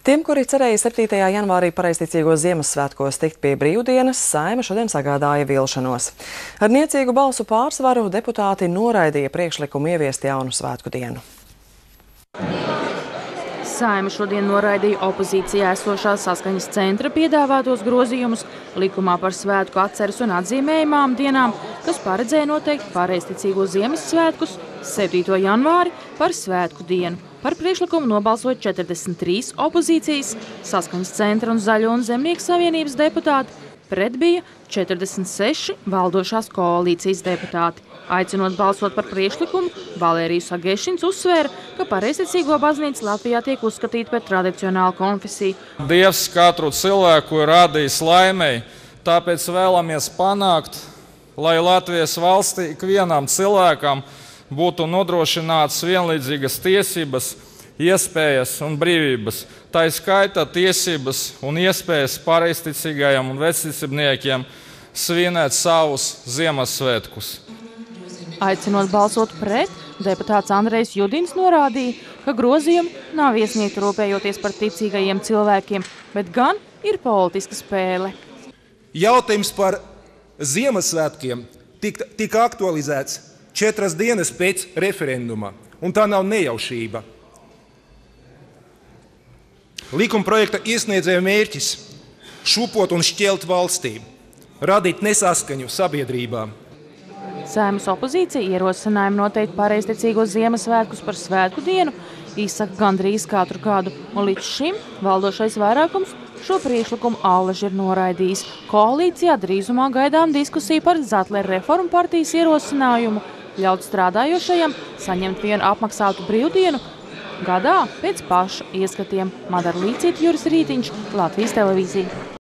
Tiem, kuri cerēja 7. janvārī pareizticīgo Ziemassvētkos tikt pie brīvdienas, saima šodien sagādāja vilšanos. Ar niecīgu balsu pārsvaru deputāti noraidīja priekšlikumu ieviest jaunu svētku dienu. Saima šodien noraidīja opozīcijā esošā saskaņas centra piedāvātos grozījumus likumā par svētku atceres un atzīmējumām dienām, kas paredzēja noteikt pareizticīgo Ziemassvētkus 7. janvāri par svētku dienu. Par priekšlikumu nobalsoja 43 opozīcijas, saskaņas centra un zaļo un zemnieku savienības deputāti, pret bija 46 valdošās koalīcijas deputāti. Aicinot balsot par priekšlikumu, Valērijas Agešins uzsvēra, ka pareizticīgo baznīca Latvijā tiek uzskatīta par tradicionālu konfesiju. Dievs katru cilvēku ir radījis laimēji, tāpēc vēlamies panākt, lai Latvijas valstī ikvienam cilvēkam – būtu nodrošinātas vienlīdzīgas tiesības, iespējas un brīvības. Tā ir skaita tiesības un iespējas pareizticīgajiem un vecticībniekiem svinēt savus Ziemassvētkus. Aicinot balsot pret, deputāts Andrejs Judins norādīja, ka grozījumi nav iesniegti rūpējoties par ticīgajiem cilvēkiem, bet gan ir politiska spēle. Jautājums par Ziemassvētkiem tika, tika aktualizēts četras dienas pēc referenduma, un tā nav nejaušība. Likuma projekta iesniedzēja mērķis šupot un šķelt valstī, radīt nesaskaņu sabiedrībā. Sēmas opozīcija ierosinājumu noteikt pareizticīgos Ziemassvētkus par svētku dienu izsaka gandrīz katru gadu, un līdz šim valdošais vairākums šo priekšlikumu allaži ir noraidījis. Koalīcijā drīzumā gaidām diskusiju par Zatleru reformu partijas ierosinājumu – ļaut strādājošajam saņemt vienu apmaksātu brīvdienu gadā pēc paša ieskatiem. Madara Līcīt, Juris Rītiņš, Latvijas televīzija.